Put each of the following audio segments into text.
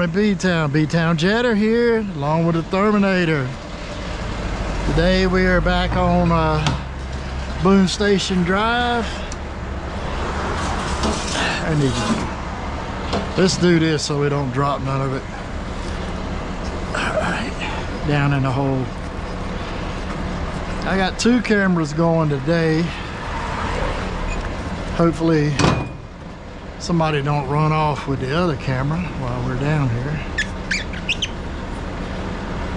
morning, B-Town. B-Town Jetter here, along with the Terminator. Today we are back on uh, Boone Station Drive. I need to, let's do this so we don't drop none of it. All right, down in the hole. I got two cameras going today. Hopefully somebody don't run off with the other camera while we're down here.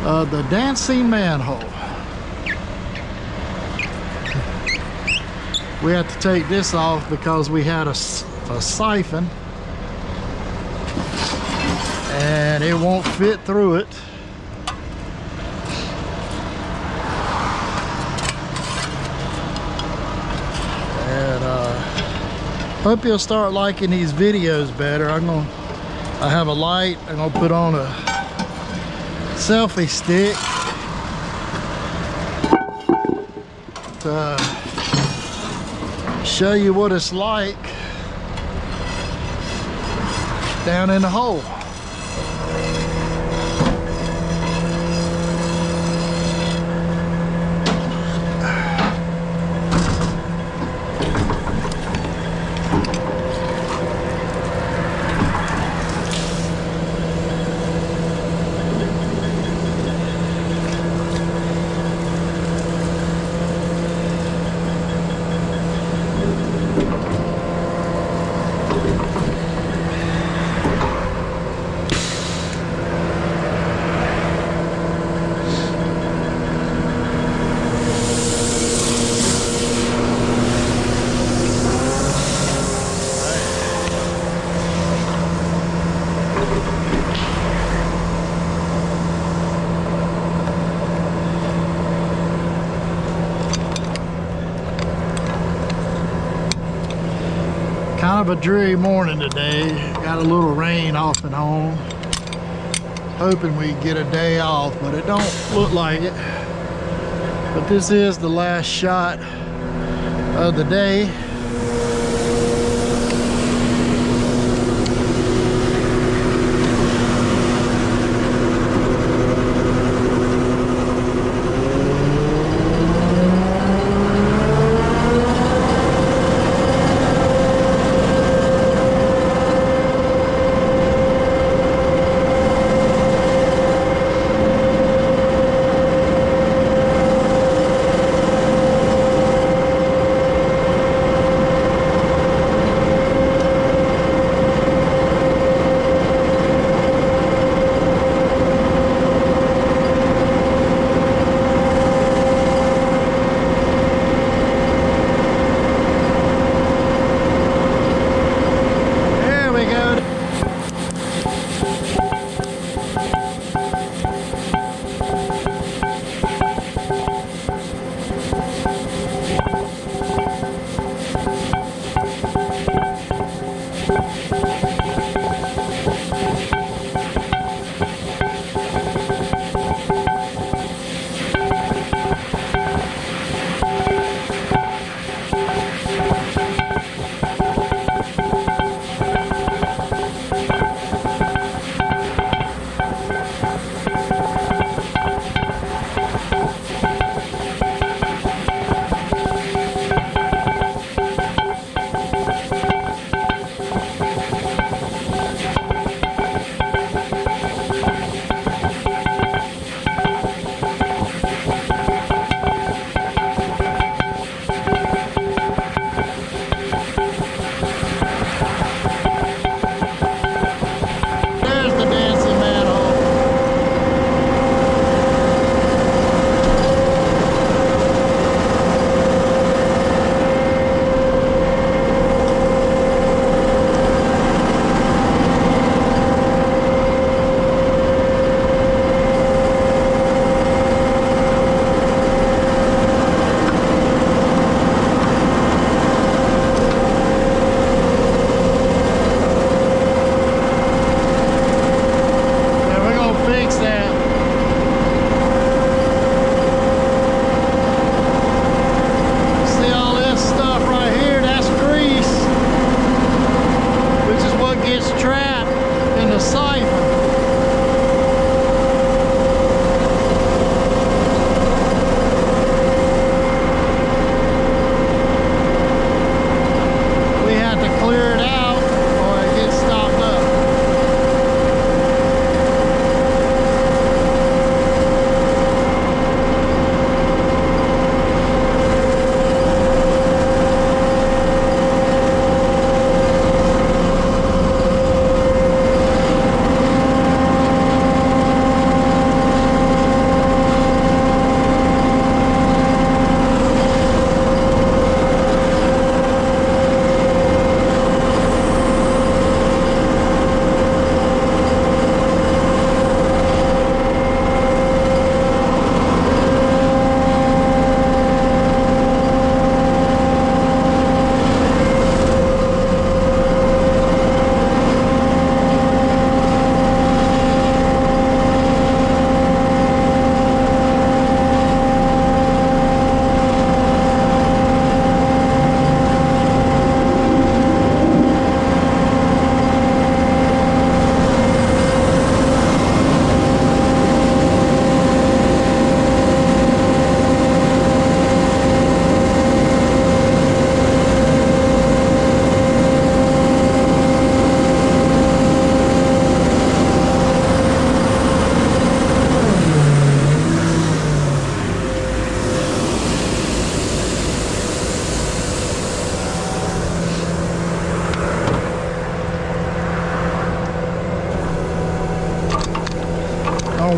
Uh, the dancing manhole. We have to take this off because we had a, a siphon and it won't fit through it. Hope you'll start liking these videos better. I'm gonna, I have a light. I'm gonna put on a selfie stick to uh, show you what it's like down in the hole. Of a dreary morning today. Got a little rain off and on. Hoping we get a day off, but it don't look like it. But this is the last shot of the day.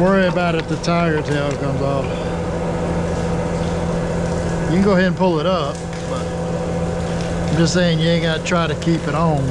Worry about it the tiger tail comes off. You can go ahead and pull it up, but I'm just saying you ain't got to try to keep it on.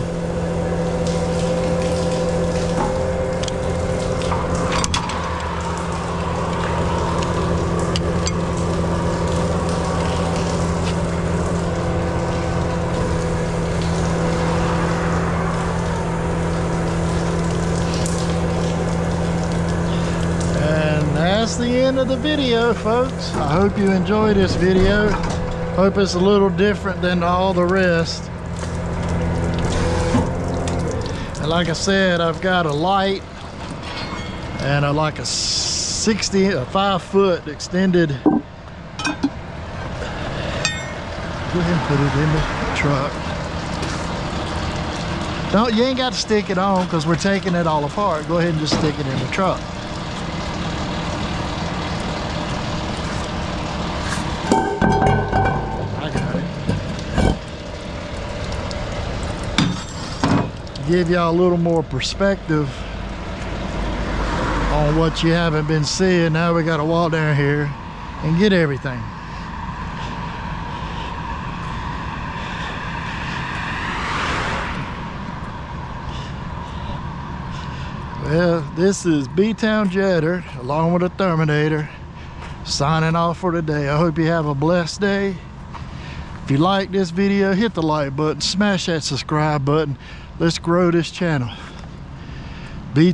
that's the end of the video folks. I hope you enjoyed this video. Hope it's a little different than all the rest. And like i said i've got a light and a, like a 60 a five foot extended go ahead and put it in the truck. Don't you ain't got to stick it on because we're taking it all apart. Go ahead and just stick it in the truck give y'all a little more perspective on what you haven't been seeing. Now we got to walk down here and get everything. Well, this is B-Town Jetter along with a Terminator signing off for today. I hope you have a blessed day. If you like this video, hit the like button, smash that subscribe button. Let's grow this channel. Be